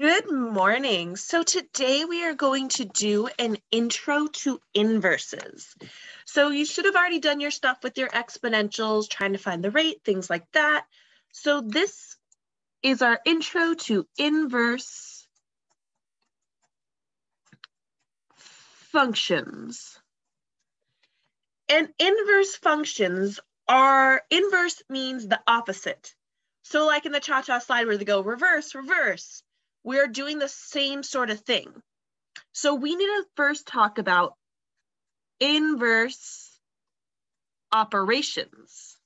Good morning. So today we are going to do an intro to inverses. So you should have already done your stuff with your exponentials, trying to find the rate, things like that. So this is our intro to inverse functions. And inverse functions are, inverse means the opposite. So like in the cha-cha slide where they go reverse, reverse, we're doing the same sort of thing. So we need to first talk about inverse operations.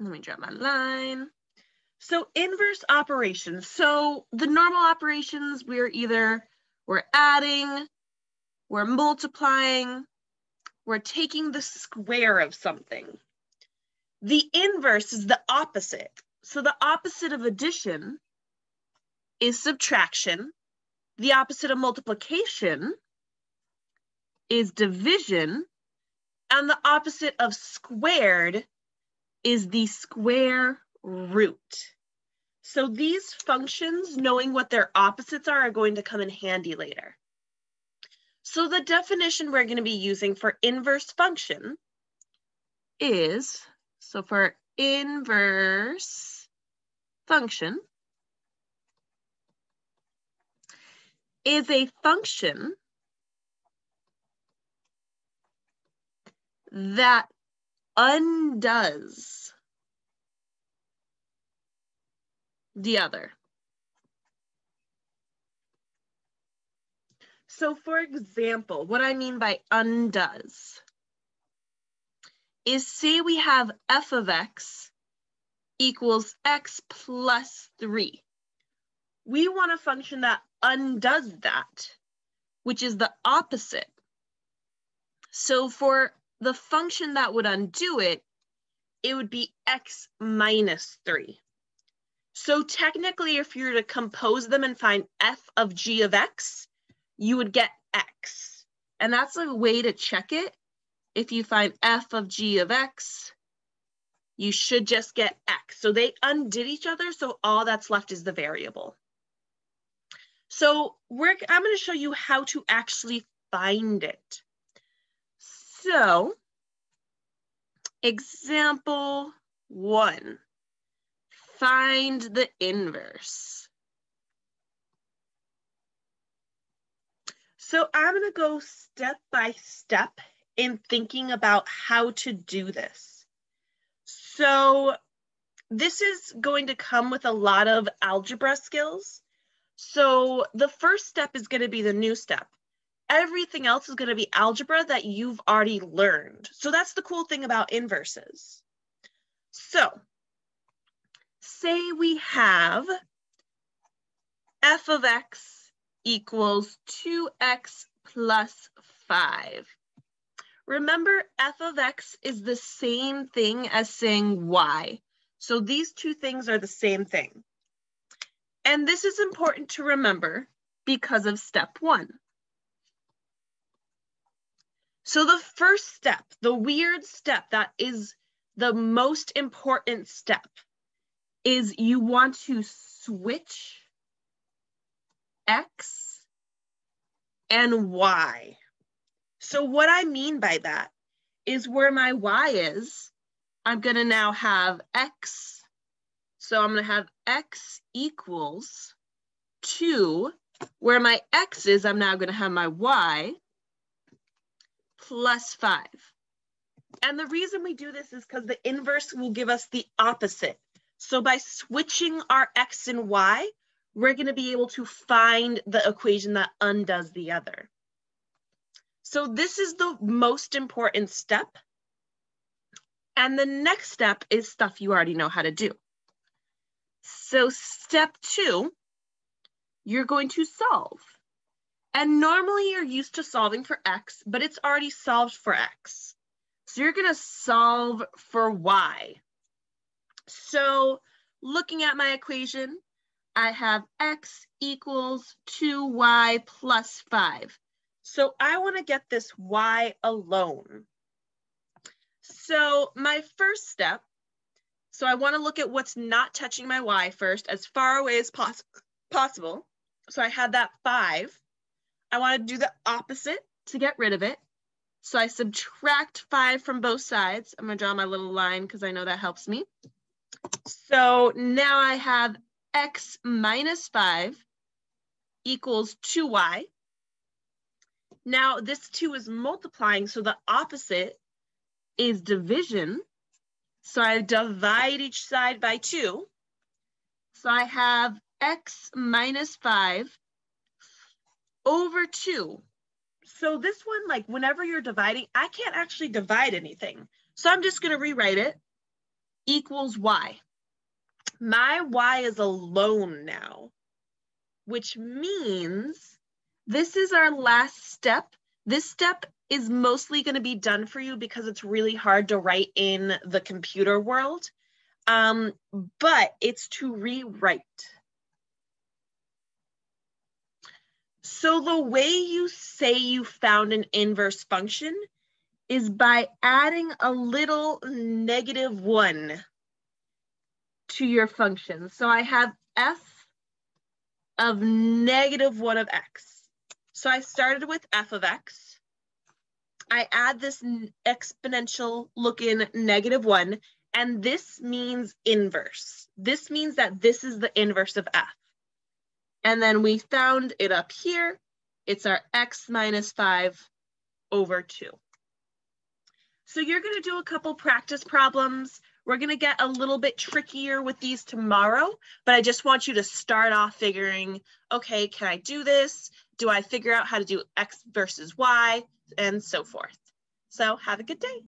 Let me draw my line. So inverse operations. So the normal operations, we're either, we're adding, we're multiplying, we're taking the square of something. The inverse is the opposite. So the opposite of addition is subtraction. The opposite of multiplication is division. And the opposite of squared is the square root. So these functions, knowing what their opposites are, are going to come in handy later. So the definition we're going to be using for inverse function is, so for inverse function is a function that undoes the other. So for example, what I mean by undoes is say we have f of x equals x plus 3. We want a function that undoes that, which is the opposite. So for the function that would undo it, it would be x minus 3. So technically, if you were to compose them and find f of g of x, you would get x. And that's a way to check it. If you find f of g of x, you should just get X. So they undid each other, so all that's left is the variable. So I'm gonna show you how to actually find it. So example one, find the inverse. So I'm gonna go step by step in thinking about how to do this. So this is going to come with a lot of algebra skills. So the first step is going to be the new step. Everything else is going to be algebra that you've already learned. So that's the cool thing about inverses. So say we have f of x equals 2x plus 5. Remember, f of x is the same thing as saying y. So these two things are the same thing. And this is important to remember because of step one. So the first step, the weird step that is the most important step is you want to switch x and y. So what I mean by that is where my y is, I'm gonna now have x. So I'm gonna have x equals two. Where my x is, I'm now gonna have my y plus five. And the reason we do this is because the inverse will give us the opposite. So by switching our x and y, we're gonna be able to find the equation that undoes the other. So this is the most important step. And the next step is stuff you already know how to do. So step two, you're going to solve. And normally you're used to solving for X, but it's already solved for X. So you're gonna solve for Y. So looking at my equation, I have X equals 2Y plus five. So I want to get this y alone. So my first step, So I want to look at what's not touching my y first as far away as poss possible. So I had that 5. I want to do the opposite to get rid of it. So I subtract 5 from both sides. I'm going to draw my little line because I know that helps me. So now I have x minus 5 equals 2y. Now this 2 is multiplying, so the opposite is division. So I divide each side by 2. So I have x minus 5 over 2. So this one, like whenever you're dividing, I can't actually divide anything. So I'm just going to rewrite it equals y. My y is alone now, which means this is our last step. This step is mostly going to be done for you because it's really hard to write in the computer world. Um, but it's to rewrite. So the way you say you found an inverse function is by adding a little negative one to your function. So I have f of negative one of x. So I started with f of x. I add this exponential looking negative one, and this means inverse. This means that this is the inverse of f. And then we found it up here. It's our x minus 5 over 2. So you're going to do a couple practice problems. We're going to get a little bit trickier with these tomorrow, but I just want you to start off figuring, okay, can I do this? Do I figure out how to do X versus Y and so forth? So have a good day.